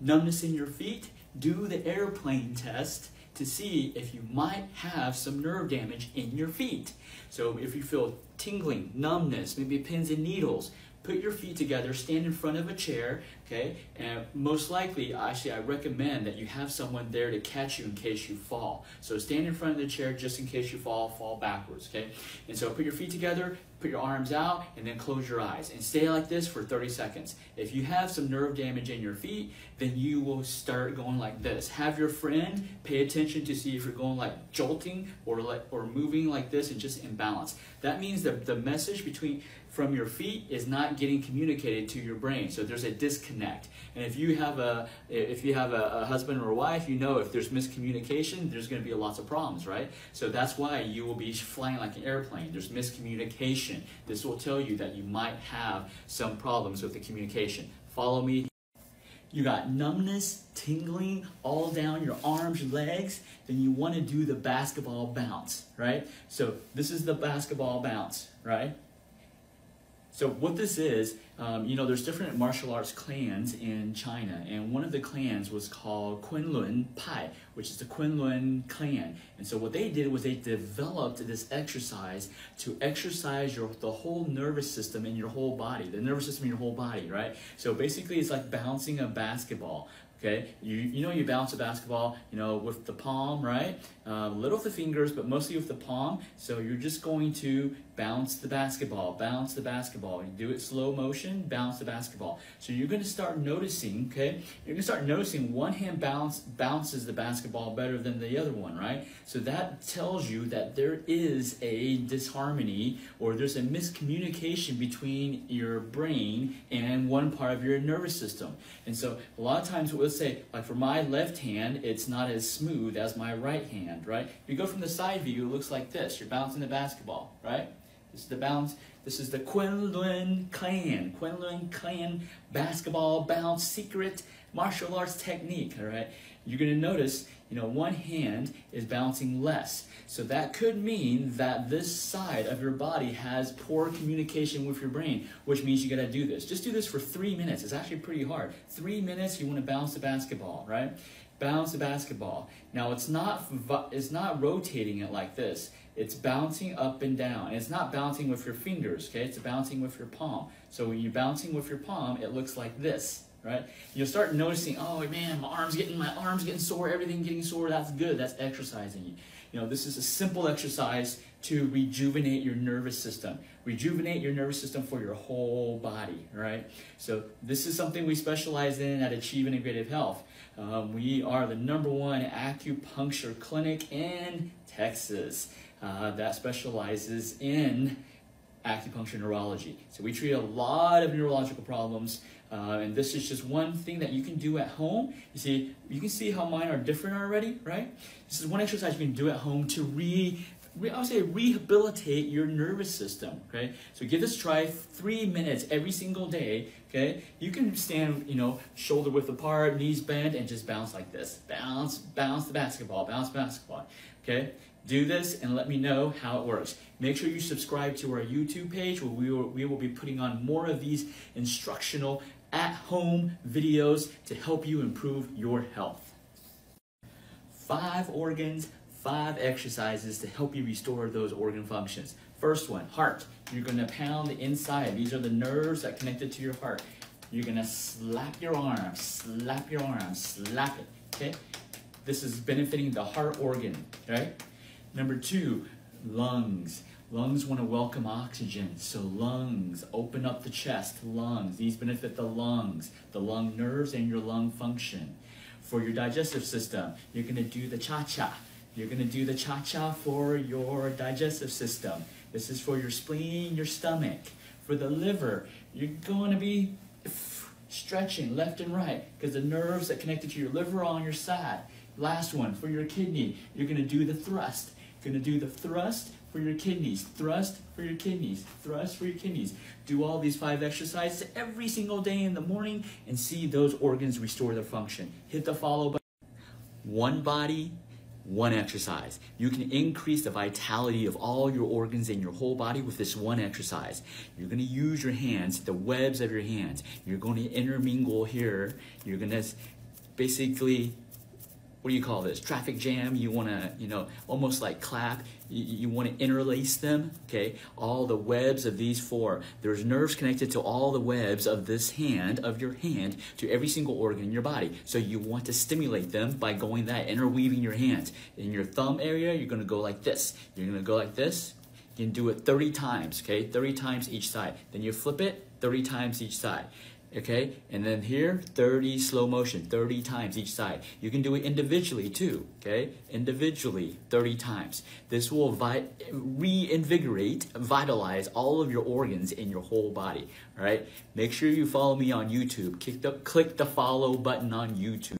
numbness in your feet, do the airplane test to see if you might have some nerve damage in your feet. So if you feel tingling, numbness, maybe pins and needles, put your feet together, stand in front of a chair, okay? And most likely, actually, I recommend that you have someone there to catch you in case you fall. So stand in front of the chair just in case you fall, fall backwards, okay? And so put your feet together, put your arms out, and then close your eyes. And stay like this for 30 seconds. If you have some nerve damage in your feet, then you will start going like this. Have your friend pay attention to see if you're going like jolting or like or moving like this and just imbalance. That means that the message between from your feet is not getting communicated to your brain. So there's a disconnect. And if you have a if you have a, a husband or a wife, you know if there's miscommunication, there's going to be lots of problems, right? So that's why you will be flying like an airplane. There's miscommunication. This will tell you that you might have some problems with the communication. Follow me. You got numbness, tingling all down your arms, your legs, then you want to do the basketball bounce, right? So this is the basketball bounce, right? So what this is, um, you know, there's different martial arts clans in China, and one of the clans was called Kunlun Pai, which is the Kunlun clan. And so what they did was they developed this exercise to exercise your the whole nervous system in your whole body, the nervous system in your whole body, right? So basically, it's like bouncing a basketball. Okay, you, you know you bounce a basketball, you know, with the palm, right? Uh, little with the fingers, but mostly with the palm. So you're just going to bounce the basketball, bounce the basketball. You do it slow motion, bounce the basketball. So you're going to start noticing, okay? You're going to start noticing one hand bounce bounces the basketball better than the other one, right? So that tells you that there is a disharmony or there's a miscommunication between your brain and one part of your nervous system. And so a lot of times we'll say, like for my left hand, it's not as smooth as my right hand, right? If you go from the side view, it looks like this. You're bouncing the basketball, right? This is the bounce. This is the Kunlun Clan. Kunlun Clan basketball bounce secret martial arts technique. All right. You're going to notice, you know, one hand is bouncing less. So that could mean that this side of your body has poor communication with your brain, which means you got to do this. Just do this for three minutes. It's actually pretty hard. Three minutes, you want to bounce the basketball, right? Bounce the basketball. Now it's not it's not rotating it like this. It's bouncing up and down. And it's not bouncing with your fingers, okay? It's bouncing with your palm. So when you're bouncing with your palm, it looks like this, right? You'll start noticing, oh man, my arm's getting my arm's getting sore, everything getting sore. That's good. That's exercising. You know, this is a simple exercise to rejuvenate your nervous system. Rejuvenate your nervous system for your whole body, right? So this is something we specialize in at Achieve Integrative Health. Um, we are the number one acupuncture clinic in Texas uh, that specializes in acupuncture neurology. So we treat a lot of neurological problems, uh, and this is just one thing that you can do at home. You see, you can see how mine are different already, right? This is one exercise you can do at home to re, re I would say rehabilitate your nervous system, okay? So give this try three minutes every single day, okay? You can stand, you know, shoulder width apart, knees bent, and just bounce like this. Bounce, bounce the basketball, bounce basketball, okay? Do this and let me know how it works. Make sure you subscribe to our YouTube page where we will, we will be putting on more of these instructional at-home videos to help you improve your health. Five organs, five exercises to help you restore those organ functions. First one, heart. You're gonna pound the inside. These are the nerves that connected to your heart. You're gonna slap your arm, slap your arm, slap it, okay? This is benefiting the heart organ, right? Number two, lungs. Lungs want to welcome oxygen. So lungs, open up the chest, lungs. These benefit the lungs, the lung nerves, and your lung function. For your digestive system, you're going to do the cha-cha. You're going to do the cha-cha for your digestive system. This is for your spleen, your stomach. For the liver, you're going to be stretching left and right because the nerves that connected to your liver are on your side. Last one, for your kidney, you're going to do the thrust. To do the thrust for your kidneys, thrust for your kidneys, thrust for your kidneys. Do all these five exercises every single day in the morning and see those organs restore their function. Hit the follow button. One body, one exercise. You can increase the vitality of all your organs in your whole body with this one exercise. You're to use your hands, the webs of your hands. You're to intermingle here. You're to basically what do you call this traffic jam? You want to you know almost like clap. You, you want to interlace them okay? All the webs of these four. There's nerves connected to all the webs of this hand of your hand to every single organ in your body. So you want to stimulate them by going that interweaving your hands. In your thumb area you're going to go like this. You're going to go like this. You can do it 30 times okay? 30 times each side. Then you flip it 30 times each side okay? And then here 30 slow motion 30 times each side. You can do it individually too okay? Individually 30 times. This will vi- reinvigorate vitalize all of your organs in your whole body all right? Make sure you follow me on youtube. The click the follow button on youtube